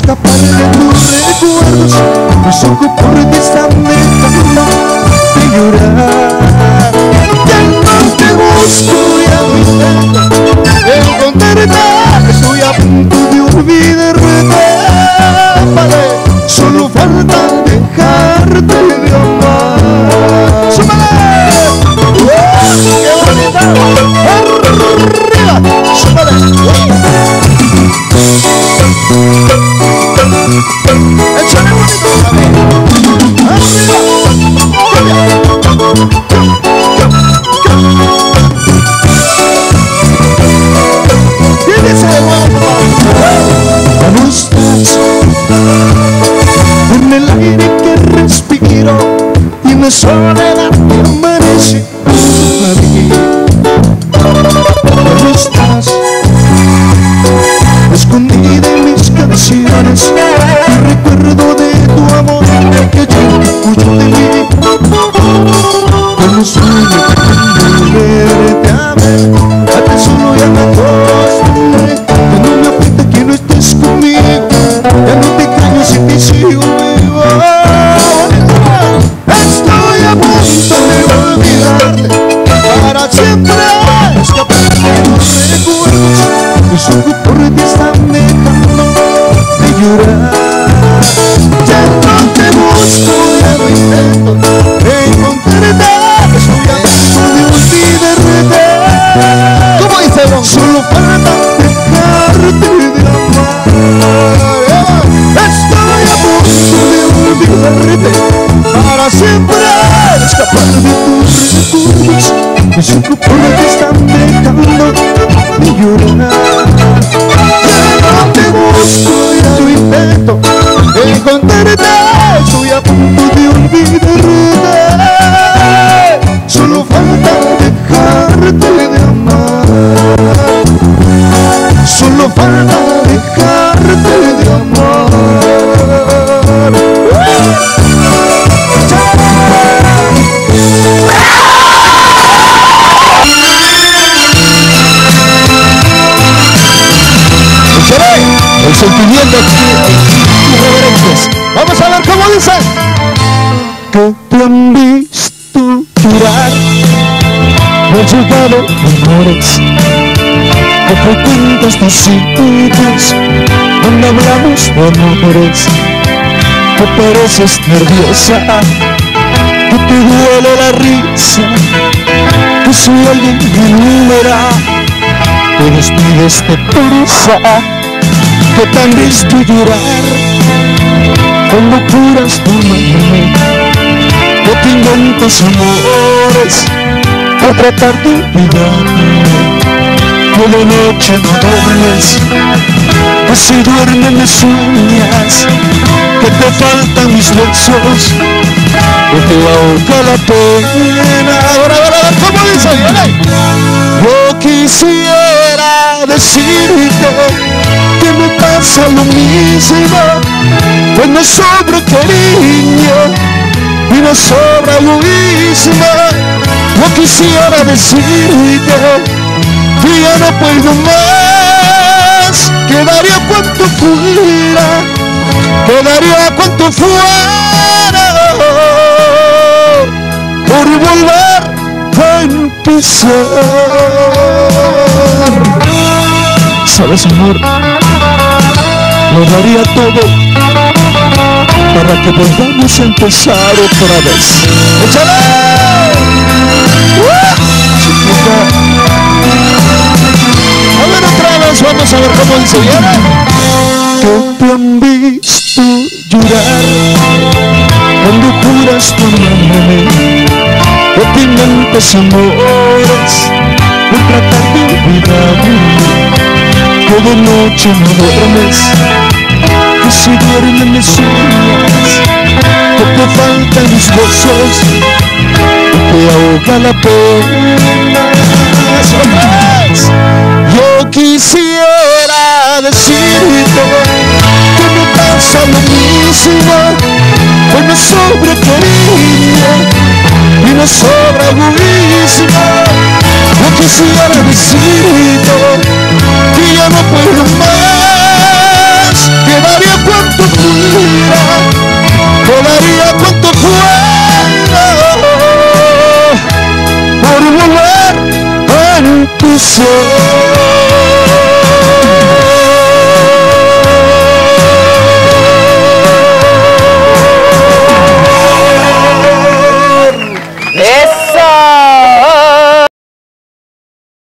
escapar de tus recuerdos. Mis ojos por ti están de llorar. Ya no te escondida en mis canciones olvidarte para siempre escapar de tus recuerdos. Ojos por ti están dejando de llorar. Ya no te busco, ya lo intento encontrarte. Estoy a punto de olvidarte. Solo falta dejarte de amar. Solo falta cómo dice. Que te han visto llorar. No han llegado amores. Que frecuentas tus sitios donde hablamos de amores. Que pareces nerviosa. Que te duele la risa. Que soy alguien de número te despides de prisa que te han visto llorar juras por amarme que te inventas amores para tratar de olvidarte que de noche no duermes que si duermes me sueñas que te faltan mis besos que te ahoga la pena. Ahora, ahora, ¿cómo dice? Yo quisiera decirte que me pasa lo mismo, que no sobra cariño y no sobra egoísmo. Yo quisiera decirte que ya no puedo más, quedaría cuanto fuera, quedaría cuanto fuera por volver a empezar. Sabes, amor, lo daría todo para que volvamos a empezar otra vez. ¡Échale! ¡Uh! A ver otra vez, vamos a ver cómo dice. ¿Viene? Te han visto llorar cuando juras por amarme que te inventas amores por tratar de olvidarme de noche no duermes duermes me sueñas que te faltan mis que te ahoga la pena. Yo quisiera decirte que me pasa lo mismo. Que me sobra cariño y no sobra egoísmo. Yo quisiera decirte puedo